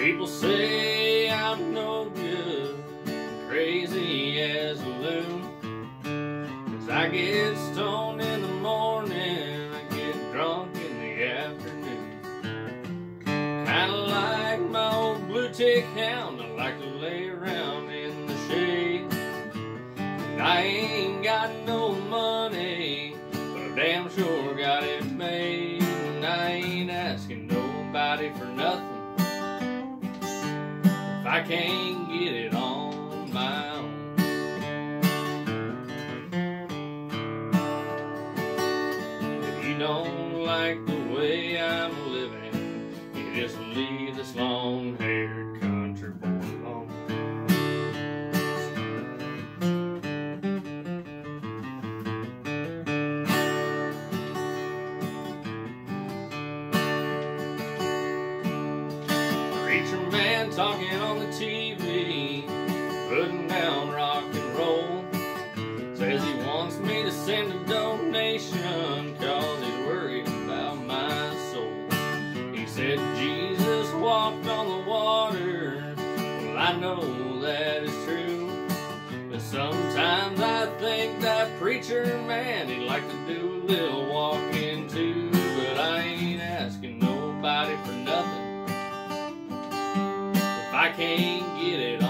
People say I'm no good, crazy as a loon. Cause I get stoned in the morning, I get drunk in the afternoon. Kinda like my old blue tick hound, I like to lay around in the shade. And I ain't got no money, but I damn sure got it made. And I ain't asking nobody for nothing. I can't get it on my own. If you don't like the way I'm living, you just leave this long-haired country Talking on the TV, putting down rock and roll. Says he wants me to send a donation cause he's worried about my soul. He said Jesus walked on the water. Well, I know that is true. But sometimes I think that preacher man, he'd like to do a little walking too. Can't get it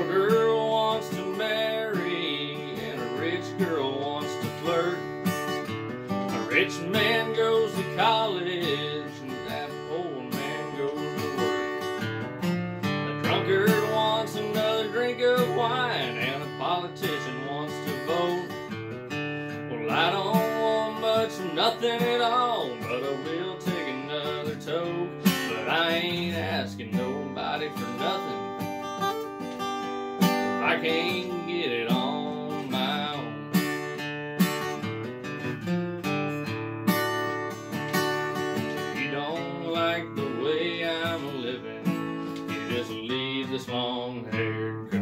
Poor girl wants to marry, and a rich girl wants to flirt. A rich man goes to college, and that poor man goes to work. A drunkard wants another drink of wine, and a politician wants to vote. Well, I don't want much of nothing at all, but I will take another toke. But I ain't asking nobody for can't get it on my own. You don't like the way I'm living, you just leave this long-haired